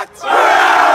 Correct!